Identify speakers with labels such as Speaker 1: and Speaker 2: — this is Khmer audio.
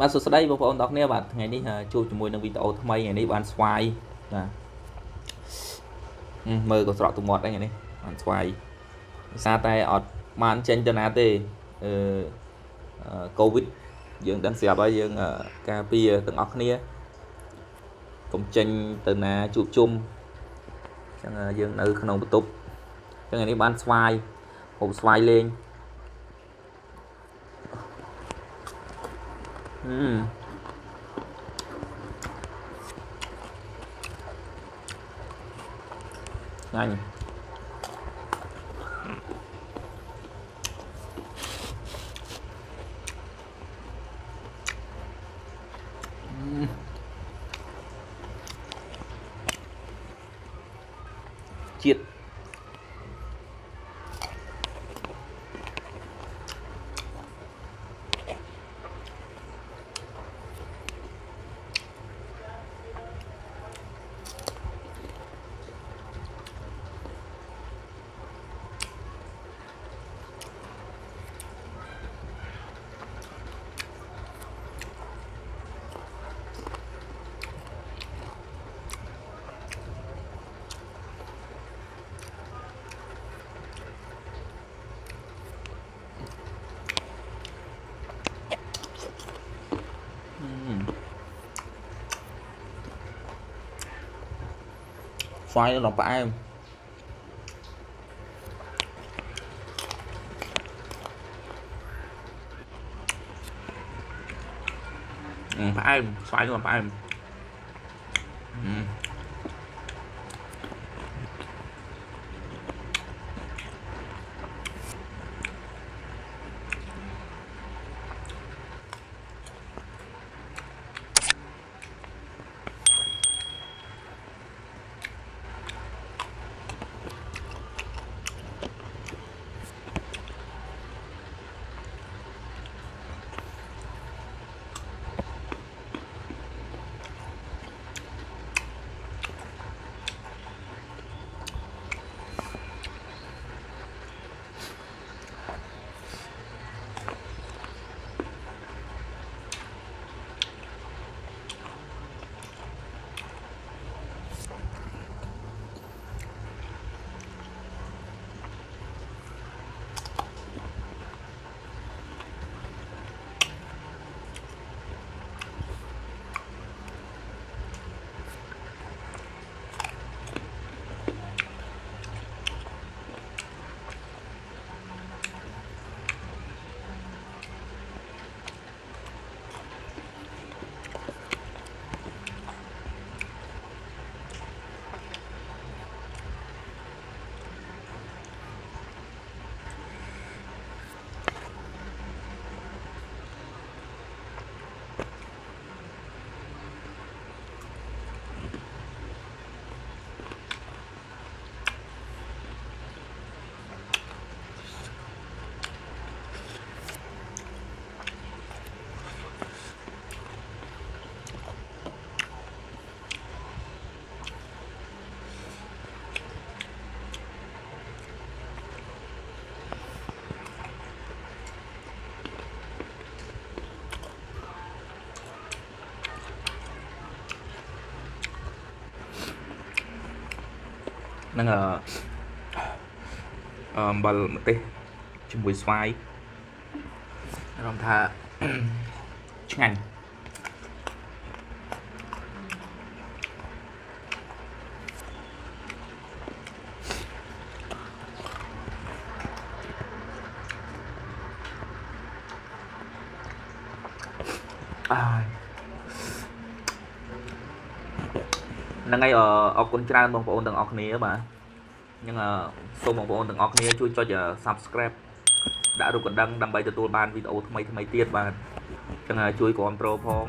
Speaker 1: បាទសួស្តីបងប្អូនទាំងអស់គ្នាបាទថ្ងៃនេះជួបជាមួយនឹងវីដេអូថ្មីថ្ងៃនេះបានស្វាយបាទមើលក៏ស្រក់ទៅមាត់ដែរថ្ងៃនេះបានស្វាយដោយសារតែអត់បានចេញទៅណាទេអឺកូវីដយើងដឹងស្រាប់ហើយយើងការពារទាំងអស់គ្នាកុំចេញទៅណាជួបជុំអញ្ចឹងយើងនៅក្នុងបន្ទប់អញ្ចឹងថ្ងៃនេះបានស្វាយហូបស្វាយលេង Mm. Nhanh. ស្វាយដល់ផ្អែមផ្អែមស្នឹងអំបិលម្ទេសជាមួយស្វាយអារម្មណ៍ថាឆ្ងាញ់អើយ ហ្នឹងហើយអរគុណច្រើនបងប្អូនទាំងអស់គ្នាបាទអញ្ចឹងសូមបងប្អូនទាំងអស់គ្នាជួយចុច Subscribe ដាក់រូបកណ្ដឹងដើម្បីទទួលបានវីដេអូថ្មីថ្មីទៀតបាទអញ្ចឹងជួយគ្រប់គ្រងផង